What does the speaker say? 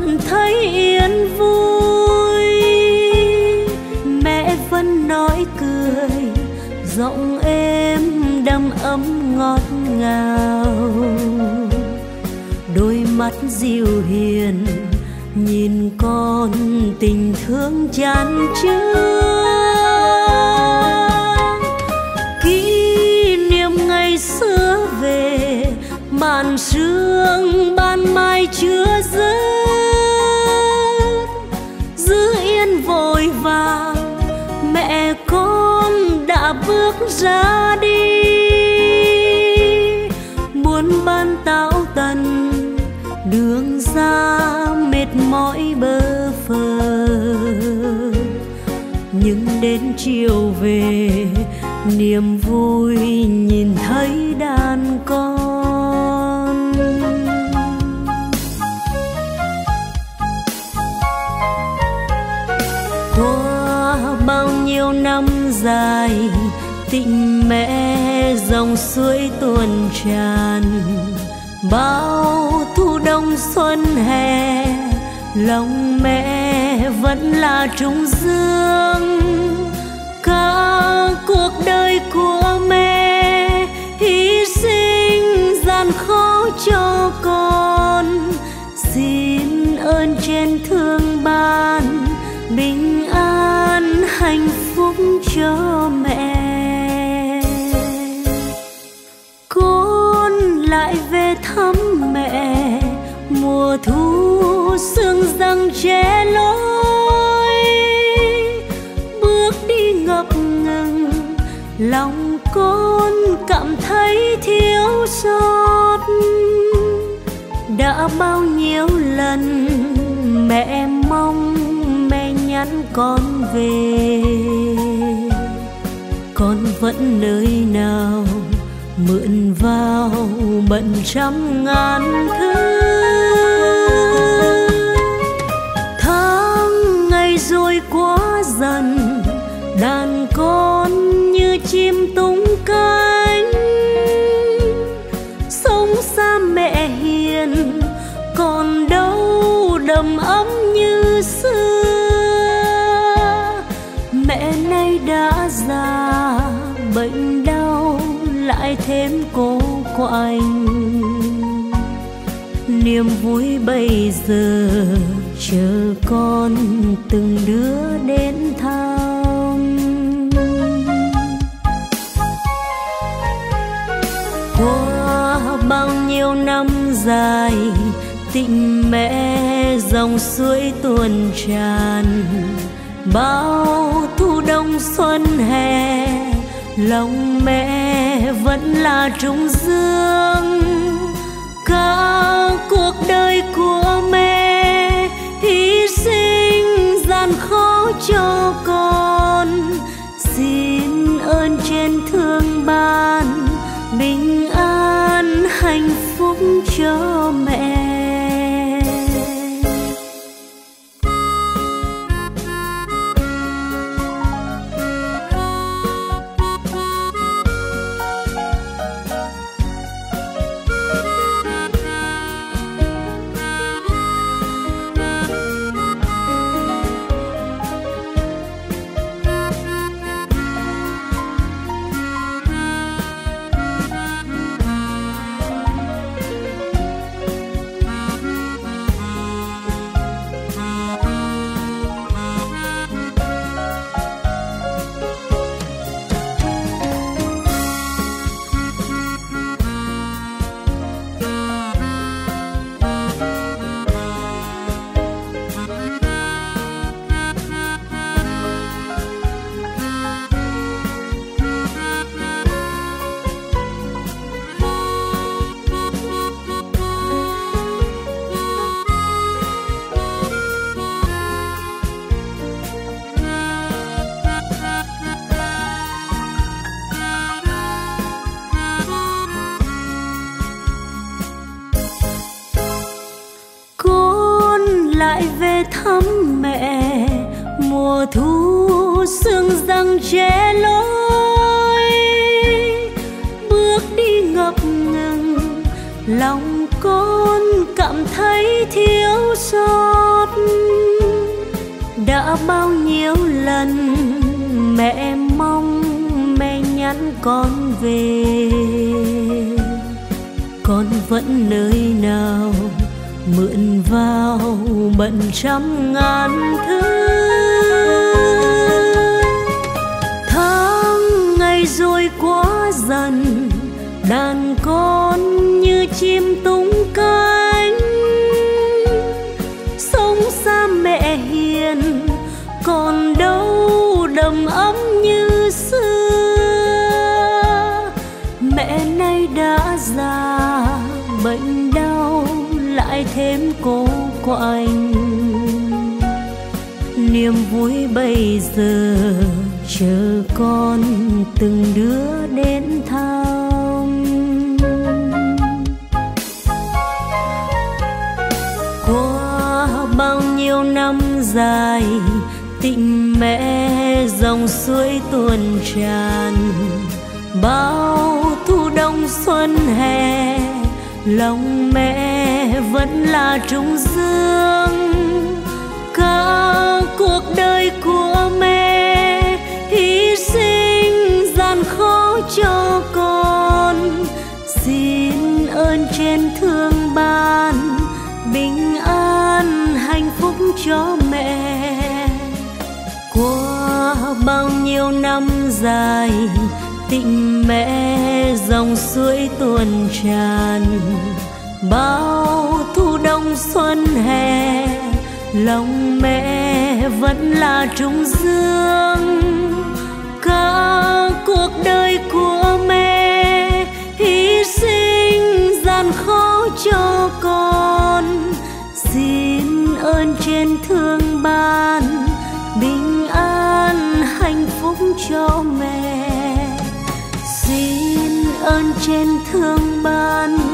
vẫn thấy yên vui. Mẹ vẫn nói cười, giọng êm đầm ấm ngọt ngào. Đôi mắt dịu hiền, nhìn con tình thương chan chứa. Kỷ niệm ngày xưa về, màn sương ra đi. Buồn ban táo tần đường ra mệt mỏi bơ phờ nhưng đến chiều về, niềm vui nhìn thấy đàn con. Qua bao nhiêu năm dài tình mẹ, dòng suối tuôn tràn. Bao thu đông xuân hè, lòng mẹ vẫn là trung dương. Cả cuộc đời của mẹ, hy sinh gian khó cho con. Xin ơn trên thương ban, bình an hạnh phúc cho che lối. Bước đi ngập ngừng, lòng con cảm thấy thiếu sót. Đã bao nhiêu lần mẹ mong mẹ nhắn con về. Con vẫn nơi nào, mượn vào bận trăm ngàn thứ. Đàn con như chim tung cánh. Sống xa mẹ hiền, còn đâu đầm ấm như xưa. Mẹ nay đã già, bệnh đau, lại thêm cô quạnh. Niềm vui bây giờ, chờ con từng đứa đến thăm. Bao nhiêu năm dài tình mẹ dòng suối tuôn tràn. Bao thu đông xuân hè, lòng mẹ vẫn là trung dương. Cả cuộc đời của mẹ, hy sinh gian khó cho lại về thăm mẹ. Mùa thu sương răng che lối. Bước đi ngập ngừng, lòng con cảm thấy thiếu sót. Đã bao nhiêu lần mẹ mong mẹ nhắn con về. Con vẫn nơi nào? Mượn vào bận trăm ngàn thứ. Tháng ngày rồi quá dần, đàn con như chim tung cánh. Sống xa mẹ hiền, còn đâu đầm ấm lại thêm cô quạnh niềm vui bây giờ chờ con từng đứa đến thăm. Qua bao nhiêu năm dài, tình mẹ dòng suối tuôn tràn. Bao thu đông xuân hè lòng mẹ vẫn là trung dương. Cả cuộc đời của mẹ hy sinh gian khó cho con. Xin ơn trên thương ban, bình an, hạnh phúc cho mẹ. Qua bao nhiêu năm dài, tình mẹ dòng suối tuôn tràn bao thu đông xuân hè, lòng mẹ vẫn là trung dương. Cả cuộc đời của mẹ, hy sinh gian khó cho con. Xin ơn trên thương ban, bình an hạnh phúc cho mẹ trên thương ban.